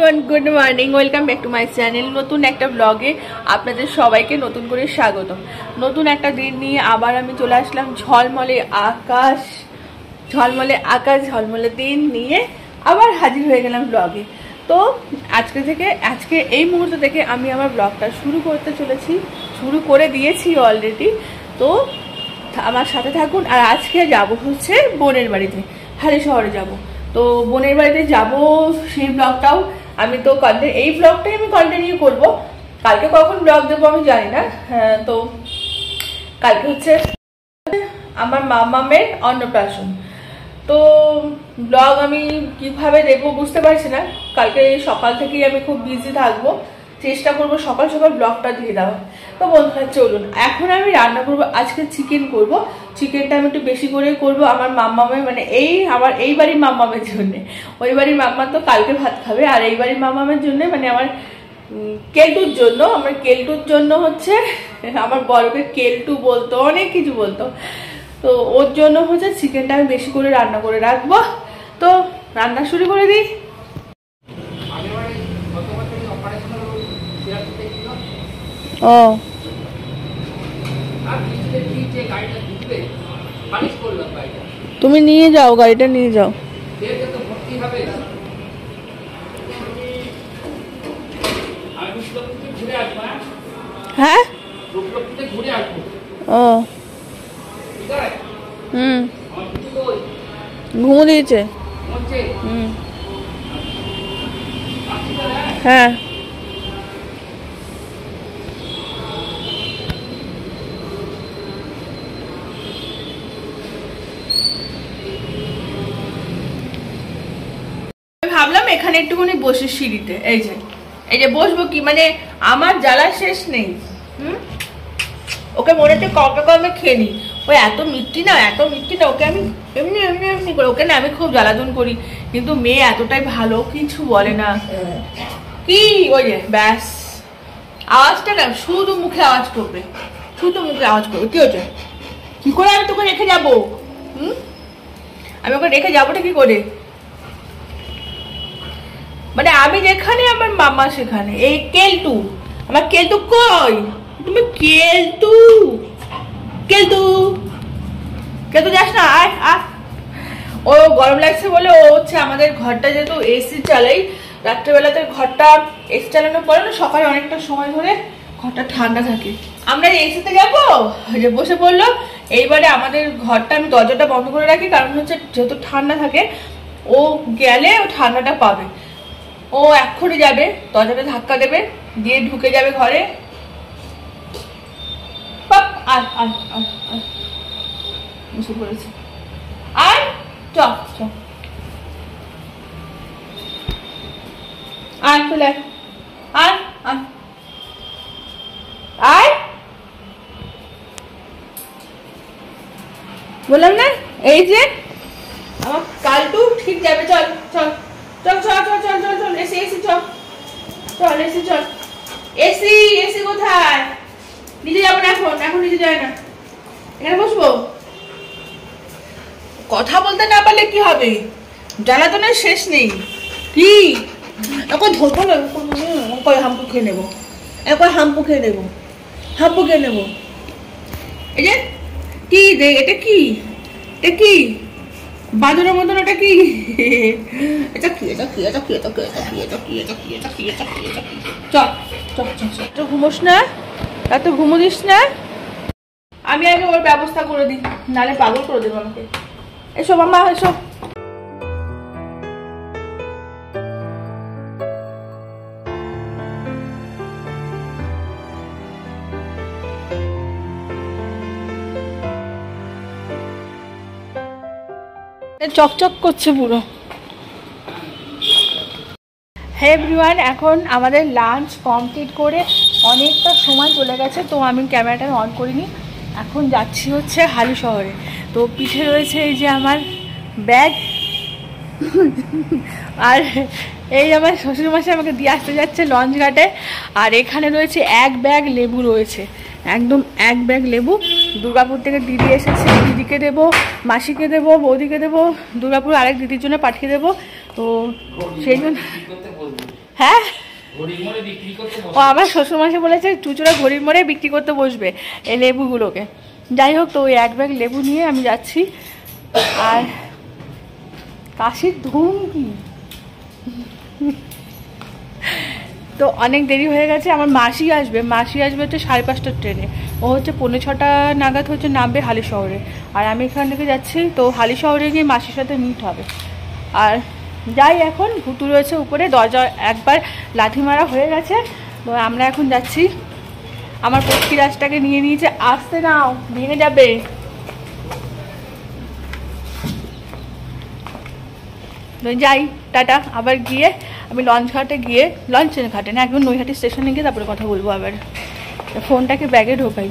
Good morning welcome back to my channel নতুন একটা ব্লগে আপনাদের সবাইকে নতুন করে স্বাগতম। নতুন একটা দিন নিয়ে আবার আমি চলে আসলাম ঝলমলে আকাশ ঝলমলে আকাশ, ঝলমলে দিন নিয়ে আবার হাজির হয়ে গেলাম ব্লগে তো আজকে থেকে, আজকে এই মুহূর্ত থেকে আমি আমার ব্লগটা শুরু করতে চলেছি, শুরু করে দিয়েছি অলরেডি তো আমার সাথে থাকুন, আর আজকে যাব হচ্ছে বোনের বাড়িতে, হালি শহরে যাব। তো বোনের বাড়িতে যাব সেই ব্লগটাও আমি তো কন্টিনিউ এই ব্লগটাই আমি কন্টিনিউ করব। কালকে কখন ব্লগ দেবো আমি জানি না। হ্যাঁ, তো কালকে হচ্ছে আমার মামামের অন্নপ্রাশন। তো ব্লগ আমি কীভাবে দেখব বুঝতে পারছি না। কালকে সকাল থেকেই আমি খুব বিজি থাকব। চেষ্টা করব সকাল সকাল ব্লগটা দিয়ে দেওয়া তো বন্ধুরা, চলুন। এখন আমি রান্না করব, আজকে চিকেন করব। চিকেনটা আমি একটু বেশি করে করব আমার মাম্মামের মানে এই আমার, এই বাড়ির মাম্মামের জন্য। ওই বাড়ির মাম্মা তো কালকে ভাত খাবে, আর এই বাড়ির মাম্মামের জন্য মানে আমার কেলটুর জন্য, আমার কেলটুর জন্য হচ্ছে, আমার বড়কে কেলটু বলতো, অনেক কিছু বলতো। তো ওর জন্য হচ্ছে চিকেনটা আমি বেশি করে রান্না করে রাখব। তো রান্না শুরু করে দিই। ও। তুমি নিয়ে যাও গাড়িটা নিয়ে যাও। হ্যাঁ? ও। হুম। ঘুমো দিয়েছে। হুম। হ্যাঁ। একটুখানি বসে সিঁড়িতে, এই যে। এই যে বসবো কি? মানে আমার জ্বালা শেষ নেই। হুম? ওকে মনে হচ্ছে কমে কমে খেয়ে নি ওই এত মিষ্টি না, এত মিষ্টি না, ওকে আমি এমনি এমনি এমনি করে, ওকে না আমি খুব জ্বালাতন করি। কিন্তু মেয়ে এতটাই ভালো, কিছু বলে না। কি? ওই যে, ব্যাস। আওয়াজটা না, শুধু মুখে আওয়াজ করবে। শুধু মুখে আওয়াজ করবে। কি হচ্ছে কি করে আমি তোকে রেখে যাব? হুম? আমি ওকে রেখে যাবোটা কি করে? মানে আমি যেখানে, আমার মামা সেখানে। এই কেলটু। আমার কেলটু কই? তুমি কেলটু। কেলটু। কেলটু যাস না, আয় আয়। ও গরম লাগছে বলে ও হচ্ছে আমাদের ঘরটা যেহেতু এসি চালাই, রাত্রেবেলাতে ঘরটা এসি চালানোর পরে না, সকালে অনেকটা সময় ধরে ঘরটা ঠান্ডা থাকে। আমরা এসিতে যাব? যে বসে পড়ল, এইবারে আমাদের ঘরটা আমি দরজাটা বন্ধ করে রাখি, কারণ হচ্ছে যেহেতু ঠান্ডা থাকে, ও গেলে ও ঠান্ডাটা পাবে। ও এক্ষুনি যাবে, দরজাটা ধাক্কা দেবে, দিয়ে ঢুকে যাবে ঘরে। আয়। আয় আয়। আয়। বললাম না, এই যে, আমার কালটু ঠিক যাবে, চল চল। চল চল চল চল চল চল, এসি এসি, চল। চল, এসি চল। এসি এসি কোথায়? নিচে যাব না এখন এখন নিচে যায় না। এখানে বসবো? কথা বলতে না পারলে কি হবে? জ্বালাতনের শেষ নেই। কি? এখন ধরবো না কয় হাম্পু খেয়ে নেব? একবার হাম্পু খেয়ে নেব? হাম্পু খেয়ে নেব। এই যে, কি এটা কি? এটা কি? বাদুরের মতন ওটা কি? এটা কি এটা কি এটা কি এটা কি এটা কি এটা কি এটা কি এটা কি এটা কি এটা কি? চল চল চল চল। তো ঘুমোস না? এত ঘুমো দিস না? আমি আগে ওর ব্যবস্থা করে দিই নালে পাগল করে দেবো আমাকে। এসব আমার এসো চকচক করছে পুরো। হে এভরিওয়ান এখন আমাদের লাঞ্চ কমপ্লিট করে অনেকটা সময় চলে গেছে, তো আমি ক্যামেরাটা অন করিনি। এখন যাচ্ছি হচ্ছে হালি শহরে। তো পিঠে রয়েছে এই যে আমার ব্যাগ আর এই আমার শ্বশুরমশাই আমাকে দিয়ে আসতে যাচ্ছে লঞ্চ ঘাটে। আর এখানে রয়েছে এক ব্যাগ লেবু রয়েছে। একদম এক ব্যাগ লেবু, দুর্গাপুর থেকে দিদি এসেছে, দিদিকে দেবো, মাসিকে দেবো, বৌদিকে দেবো, দুর্গাপুর আরেক দিদির জন্য পাঠিয়ে দেবো। তো সেই জন্য হ্যাঁ? ও আমার শ্বশুরমশাই বলেছে, চুচুড়া ঘড়ির মোড়ে বিক্রি করতে বসবে এই লেবুগুলোকে। যাই হোক, তো ওই এক ব্যাগ লেবু নিয়ে আমি যাচ্ছি। আর কাশির ধুম কি? তো অনেক দেরি হয়ে গেছে, আমার মাসি আসবে মাসি আসবে হচ্ছে সাড়ে পাঁচটার ট্রেনে। ও হচ্ছে পৌনে ছটা নাগাদ হচ্ছে নামবে হালি শহরে। আর আমি এখান থেকে যাচ্ছি, তো হালি শহরে গিয়ে মাসির সাথে মিট হবে। আর যাই এখন ভুতু রয়েছে উপরে, দরজা একবার লাঠি মারা হয়ে গেছে। তো আমরা এখন যাচ্ছি। আমার পক্ষীরাজটাকে নিয়ে নিয়েছে, আসতে নাও, ভেঙে যাবে। যাই, টাটা। আবার গিয়ে আমি লঞ্চ ঘাটে গিয়ে, লঞ্চ ঘাটে না, একদম নৈহাটি স্টেশনে গিয়ে তারপরে কথা বলব আবার। ফোনটাকে ব্যাগে ঢোকাই।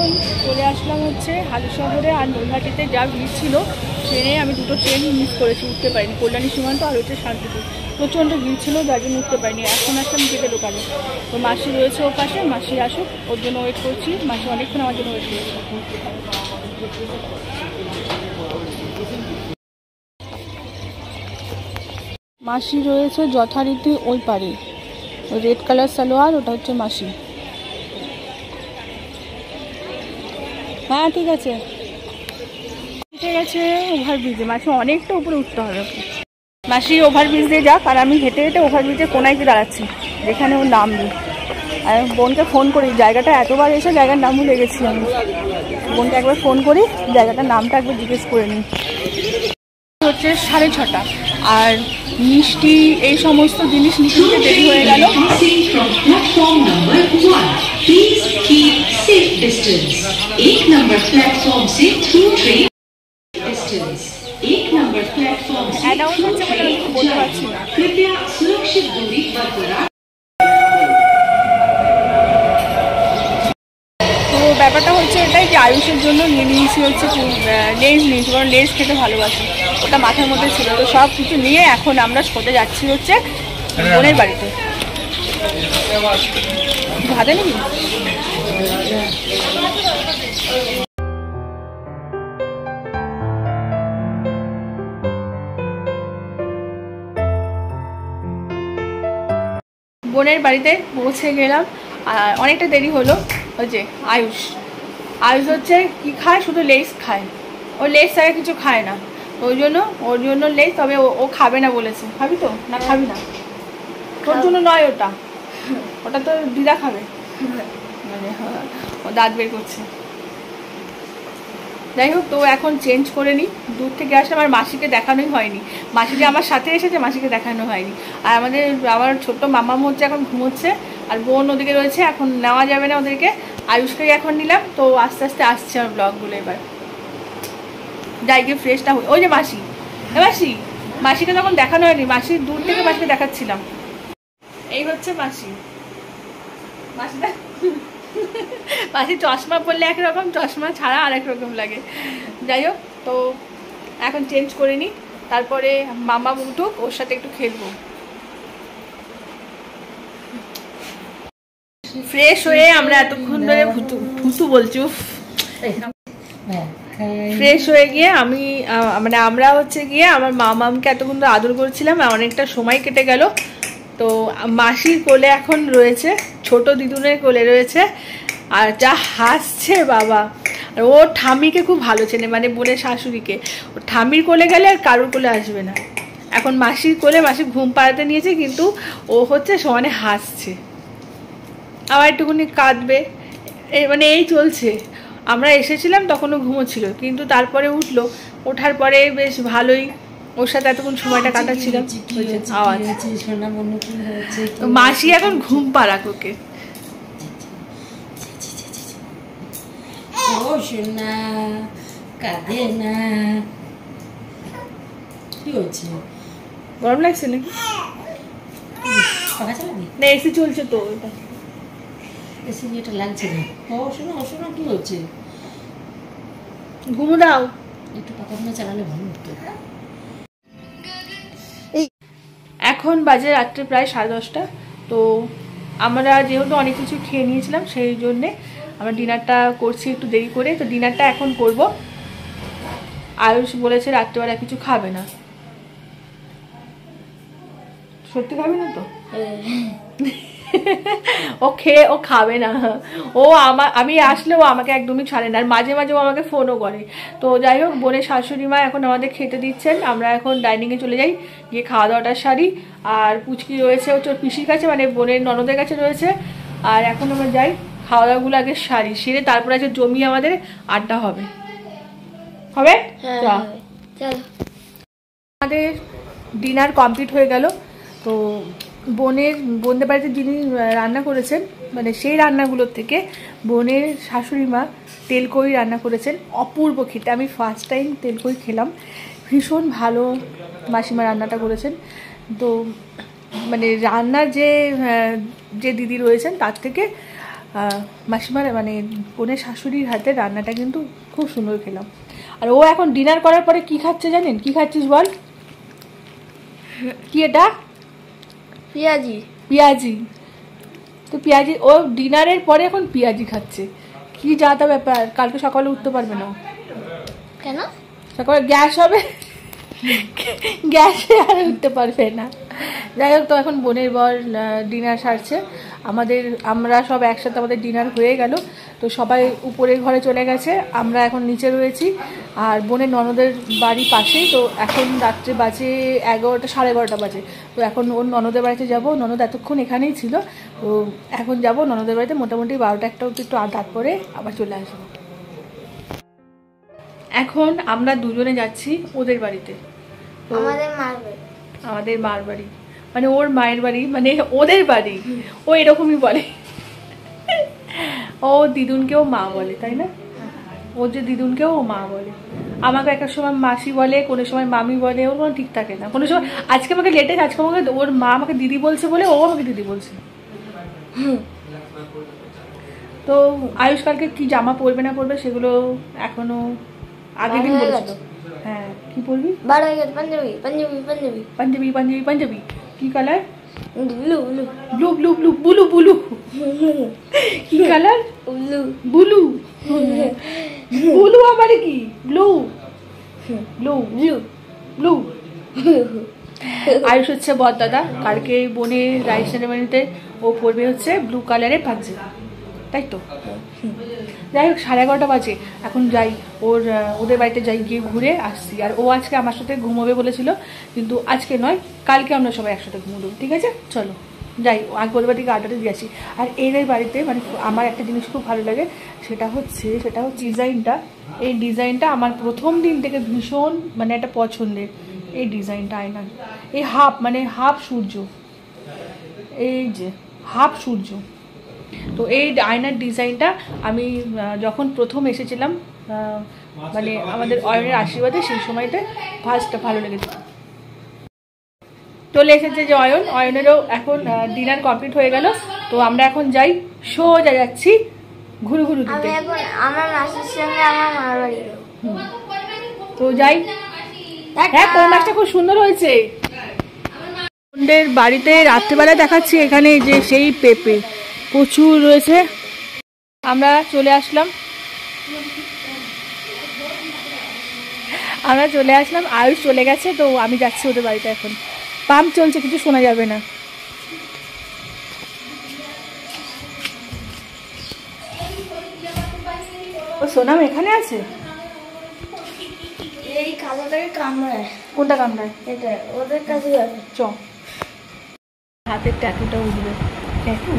এখন চলে আসলাম হচ্ছে হালি শহরে আর নৈহাটিতে যা ভিড় ছিল, ট্রেনে আমি দুটো ট্রেন মিস করেছি, উঠতে পারিনি। কল্যাণী সীমান্ত আর হচ্ছে শান্তিপুর। প্রচণ্ড ভিড় ছিল, যার জন্য উঠতে পারিনি। এখন আসলাম গেটে দোকানে। তো মাসি রয়েছে ওর পাশে, মাসি আসুক, ওর জন্য ওয়েট করছি। মাসি অনেকক্ষণ আমার জন্য ওয়েট করেছে। মাসি রয়েছে যথারীতি ওই পারে। রেড কালার সালোয়ার, ওটা হচ্ছে মাসি। হ্যাঁ ঠিক আছে। ঠিক আছে ওভারব্রিজে মাসি অনেকটা উপরে উঠতে হবে। মাসি ওভারব্রিজ দিয়ে যাক, আর আমি হেঁটে হেঁটে ওভারব্রিজে কোনায় গিয়ে দাঁড়াচ্ছি, যেখানে ওর নাম নেই। আর বোনকে ফোন করি, জায়গাটা এতবার এসে জায়গার নাম ভুলে গেছি আমি। বোনকে একবার ফোন করি, জায়গাটার নামটা একবার জিজ্ঞেস করে নিই। হচ্ছে সাড়ে ছটা। আর মিষ্টি, এই সমস্ত জিনিস নিতে দেরি হয়ে গেল। Passing from platform number one. Please keep safe distance. एक नंबर प्लेटफॉर्म से थ्रू ट्रेन distance. एक नंबर प्लेटफॉर्म से Announce थ्रू হচ্ছে বলে আমি ट्रेन বলতে जाएं। পারছি না। कृपया सुरक्षित दूरी बरकरार তো ব্যাপারটা হচ্ছে এটাই যে আয়ুষের জন্য নিয়ে নিয়েছি হচ্ছে লেজ নিয়েছি কারণ লেজ খেতে ভালোবাসি ওটা মাথার মধ্যে ছিল তো সব কিছু নিয়ে এখন আমরা ছোটে যাচ্ছি হচ্ছে বোনের বাড়িতে ভাতে নাকি বোনের বাড়িতে পৌঁছে গেলাম। আর অনেকটা দেরি হলো। ওই যে আয়ুষ। আয়ুষ হচ্ছে কি খায়? শুধু লেস খায়। ও লেস ছাড়া কিছু খায় না। ওই জন্য, ওর জন্য লেস, তবে ও খাবে না বলেছে। খাবি তো? না খাবি না? তোর জন্য নয় ওটা। ওটা তো দিদা খাবে। মানে ও দাঁত বের করছে। যাই হোক, তো এখন চেঞ্জ করে নিই দূর থেকে আসলে আমার মাসিকে দেখানোই হয়নি। মাসি যে আমার সাথে এসেছে, মাসিকে দেখানো হয়নি। আর আমাদের, আমার ছোট্ট মামাম হচ্ছে এখন ঘুমোচ্ছে, আর বোন ওদিকে রয়েছে, এখন নেওয়া যাবে না ওদেরকে। আয়ুষকে এখন নিলাম, তো আস্তে আস্তে আসছে আমার ব্লগগুলো এবার। যাই, গিয়ে ফ্রেশটা ওই যে মাসি। মাসি, মাসিকে তখন দেখানো হয়নি, মাসি দূর থেকে মাসিকে দেখাচ্ছিলাম। এই হচ্ছে মাসি। মাসিটা? মাসি চশমা পরলে একরকম, চশমা ছাড়া আর এক রকম লাগে। যাই হোক, তো এখন চেঞ্জ করে নিই তারপরে মামা উঠুক, ওর সাথে একটু খেলব। ফ্রেশ হয়ে আমরা এতক্ষণ ধরে ভুতু ভুতু বলছি ফ্রেশ হয়ে গিয়ে আমি মানে আমরা হচ্ছে গিয়ে আমার মামামকে এতক্ষণ ধরে আদর করছিলাম, অনেকটা সময় কেটে গেল। তো মাসির কোলে এখন রয়েছে, ছোট দিদুনের কোলে রয়েছে, আর যা হাসছে বাবা। আর ও ঠামিকে খুব ভালো চেনে মানে বোনের শাশুড়িকে। ও ঠামির কোলে গেলে আর কারোর কোলে আসবে না। এখন মাসির কোলে মাসি ঘুম পাড়াতে নিয়েছে, কিন্তু ও হচ্ছে সমানে হাসছে। আবার একটুখানি কাঁদবে। মানে এই চলছে। আমরা এসেছিলাম, তখনও ঘুমোচ্ছিল, কিন্তু তারপরে উঠল। ওঠার পরে বেশ ভালোই ওর সাথে এতক্ষণ সময়টা কাটাচ্ছিলাম ওই যে আওয়াজ। মাসি এখন ঘুম পাড়াক ওকে। সোনা কাঁদে না। কি হচ্ছে গরম লাগছে নাকি? না এসি চলছে তো ওটা। এসে এটা লাগছে না। ও শোনো ও শোনো কি হচ্ছে ঘুমো দাও। একটু পাখা চালালে ভালো হতো। এখন বাজে রাত্রে প্রায় সাড়ে দশটা। তো আমরা যেহেতু অনেক কিছু খেয়ে নিয়েছিলাম, সেই জন্যে আমরা ডিনারটা করছি একটু দেরি করে। তো ডিনারটা এখন করব। আয়ুষ বলেছে রাত্রেবেলা কিছু খাবে না। সত্যি খাবে না তো? ও খেয়ে ও খাবে না। ও আমার আমি আসলে ও আমাকে একদমই ছাড়ে না। আর মাঝে মাঝে ও আমাকে ফোনও করে। তো যাই হোক বোনের শাশুড়ি মা এখন আমাদের খেতে দিচ্ছেন। আমরা এখন ডাইনিংয়ে চলে যাই গিয়ে খাওয়া দাওয়াটা সারি। আর পুচকি রয়েছে ও চোর পিসির কাছে মানে বোনের ননদের কাছে রয়েছে। আর এখন আমরা যাই খাওয়া দাওয়াগুলো আগে সারি। সেরে তারপরে আছে জমি আমাদের আড্ডা হবে। হবে? চল। আমাদের ডিনার কমপ্লিট হয়ে গেল। তো বোনের, বোনদের বাড়িতে যিনি রান্না করেছেন মানে সেই রান্নাগুলোর থেকে বোনের শাশুড়ি মা তেলকই রান্না করেছেন, অপূর্ব খেতে। আমি ফার্স্ট টাইম তেলকই খেলাম। ভীষণ ভালো মাসিমা রান্নাটা করেছেন। তো মানে রান্নার যে যে দিদি রয়েছেন, তার থেকে মাসিমার মানে বোনের শাশুড়ির হাতে রান্নাটা কিন্তু খুব সুন্দর খেলাম। আর ও এখন ডিনার করার পরে কি খাচ্ছে জানেন? কি খাচ্ছিস বল? কি এটা? পেঁয়াজি। পেঁয়াজি। তো পেঁয়াজি ও ডিনারের পরে এখন পেঁয়াজি খাচ্ছে। কি যাতা ব্যাপার কালকে সকালে উঠতে পারবে না কেন? সকালে গ্যাস হবে। গ্যাসে আর উঠতে পারবে না। যাই হোক তো এখন বোনের বর ডিনার সারছে। আমাদের, আমরা সব একসাথে আমাদের ডিনার হয়ে গেল। তো সবাই উপরের ঘরে চলে গেছে। আমরা এখন নিচে রয়েছি। আর বোনের ননদের বাড়ি পাশেই। তো এখন রাত্রে বাজে এগারোটা, সাড়ে এগারোটা বাজে। তো এখন ওর ননদের বাড়িতে যাব। ননদ এতক্ষণ এখানেই ছিল। তো এখন যাব ননদের বাড়িতে। মোটামুটি বারোটা একটা অবধি একটু আড্ডা পরে আবার চলে আসব। এখন আমরা দুজনে যাচ্ছি ওদের বাড়িতে। আমাদের মারবে আমাদের মার বাড়ি। মানে ওর মায়ের বাড়ি মানে ওদের বাড়ি। ও এরকমই বলে। ও দিদুনকেও মা বলে তাই না? ও যে দিদুনকেও ও মা বলে। আমাকে একটা সময় মাসি বলে কোনো সময় মামি বলে ওর কোনো ঠিক থাকে না। কোনো সময় আজকে আমাকে লেটে আজকে আমাকে ওর মা আমাকে দিদি বলছে বলে ও আমাকে দিদি বলছে। তো আয়ুষ কালকে কি জামা পরবে না পরবে সেগুলো এখনও আগের দিন বলেছিল। হ্যাঁ কি পরবি বার হয়ে গেছে পাঞ্জাবি পাঞ্জাবি পাঞ্জাবি। পাঞ্জাবি পাঞ্জাবি পাঞ্জাবি। কি colour blue blue. Blue blue blue blue blue. কি কালার ব্লু। বুলু। বুলু আমার কি? Blue. Blue. Blue. Blue. Ayush হচ্ছে বরদাদা কালকে বোনের রাইস সেরেমনিতে ও পরবে হচ্ছে ব্লু কালারের পাঞ্জাবি। তাই তো যাই হোক সাড়ে এগারোটা বাজে। এখন যাই। ওর ওদের বাড়িতে যাই, গিয়ে ঘুরে আসছি। আর ও আজকে আমার সাথে ঘুমোবে বলেছিল, কিন্তু আজকে নয়, কালকে আমরা সবাই একসাথে ঘুমোবো, ঠিক আছে? চলো, যাই। আগে ওদের বাড়িতে আড্ডাটা দিয়ে আসি। আর এদের বাড়িতে মানে আমার একটা জিনিস খুব ভালো লাগে, সেটা হচ্ছে সেটা হচ্ছে ডিজাইনটা। এই ডিজাইনটা আমার প্রথম দিন থেকে ভীষণ মানে একটা পছন্দের। এই ডিজাইনটা আয়নার এই হাফ মানে হাফ সূর্য। এই যে, হাফ সূর্য। তো এই আয়নার ডিজাইনটা আমি যখন প্রথম এসেছিলাম মানে আমাদের অয়নের আশীর্বাদে সেই সময়তে ফার্স্ট ভালো লেগেছে। চলে এসেছে যে অয়ন অয়নেরও এখন ডিনার কমপ্লিট হয়ে গেল। তো আমরা এখন যাই সোজা যাচ্ছি ঘুরু ঘুরু দিতে। আমার মাসির সঙ্গে আমার মার বাড়ি তো যাই। হ্যাঁ কোন মাছটা খুব সুন্দর হয়েছে। বাড়িতে রাত্রেবেলা দেখাচ্ছি এখানে যে সেই পেঁপে। প্রচুর রয়েছে। আমরা চলে আসলাম। আমরা চলে আসলাম। আয়ুষ চলে গেছে তো আমি যাচ্ছি ওদের বাড়িতে এখন। পাম্প চলছে কিছু শোনা যাবে না। ও সোনাম এখানে আছে? এই কালোটাকে কামড়ায়। কোনটা কামড়ায়? এটা ওদের কাছে যাবে। চ। হাতের ট্যাটুটা উঠবে। ট্যাটু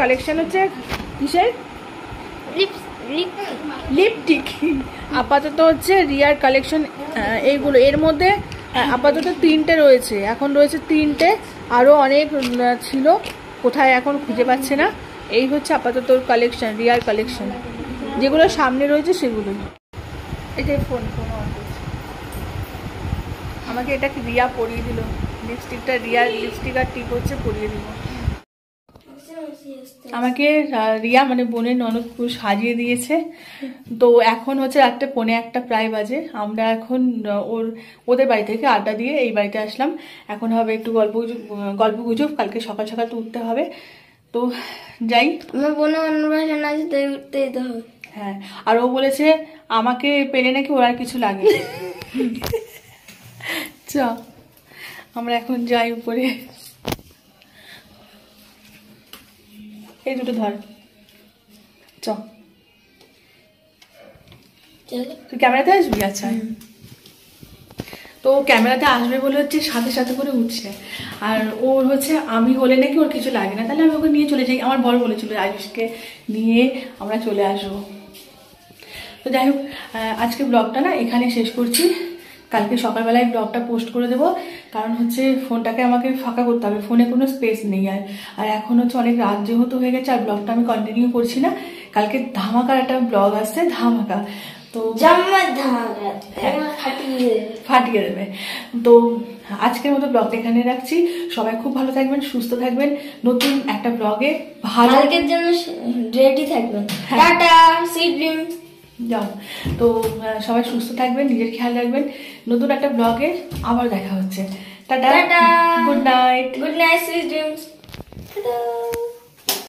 কালেকশন হচ্ছে কিসের? লিপ লিপ লিপস্টিক আপাতত হচ্ছে রিয়ার কালেকশন এইগুলো। এর মধ্যে আপাতত তিনটে রয়েছে। এখন রয়েছে তিনটে। আরও অনেক ছিল। কোথায় এখন খুঁজে পাচ্ছে না। এই হচ্ছে আপাতত কালেকশন রিয়ার কালেকশন যেগুলো সামনে রয়েছে সেগুলোই। এটাই ফোন ফোন আমাকে এটা কি রিয়া পরিয়ে দিল? লিপস্টিকটা রিয়ার লিপস্টিক আর টিপ হচ্ছে পরিয়ে দিল। আমাকে রিয়া মানে বোনের ননদ পুরো সাজিয়ে দিয়েছে। তো এখন হচ্ছে রাত্রে পৌনে একটা প্রায় বাজে। আমরা এখন ওর ওদের বাড়ি থেকে আড্ডা দিয়ে এই বাড়িতে আসলাম। এখন হবে একটু গল্প গল্প গুজব। কালকে সকাল সকাল তো উঠতে হবে। তো যাই। আমার বোনের অন্নপ্রাশন আছে তাই উঠতে যেতে হবে। হ্যাঁ আর ও বলেছে আমাকে পেলে নাকি ওর আর কিছু লাগে। চ আমরা এখন যাই উপরে। এই দুটো ধর। চ। তুই ক্যামেরাতে আসবি? আচ্ছা। তো ক্যামেরাতে আসবে বলে হচ্ছে সাথে সাথে করে উঠছে। আর ওর হচ্ছে আমি হলে নাকি ওর কিছু লাগে না। তাহলে আমি ওকে নিয়ে চলে যাই। আমার বড় বলেছিল আয়ুষকে নিয়ে আমরা চলে আসব। তো যাই হোক আজকে ব্লগটা না এখানে শেষ করছি। কালকে সকালবেলায় ব্লগটা পোস্ট করে দেবো। কারণ হচ্ছে ফোনটাকে আমাকে ফাঁকা করতে হবে। ফোনে কোনো স্পেস নেই আর। আর এখন হচ্ছে অনেক রাত যেহেতু হয়ে গেছে আর ব্লগটা আমি কন্টিনিউ করছি না কালকে ধামাকার একটা ব্লগ আসছে ধামাকা। তো ফাটিয়ে দেবে। তো আজকের মতো ব্লগটা এখানে রাখছি। সবাই খুব ভালো থাকবেন সুস্থ থাকবেন। নতুন একটা ব্লগে ভালো জন্য রেডি থাকবেন। হ্যাঁ। টাটা যাও। তো সবাই সুস্থ থাকবেন নিজের খেয়াল রাখবেন। নতুন একটা ব্লগে আবার দেখা হচ্ছে। Tata. Good night good night sweet dreams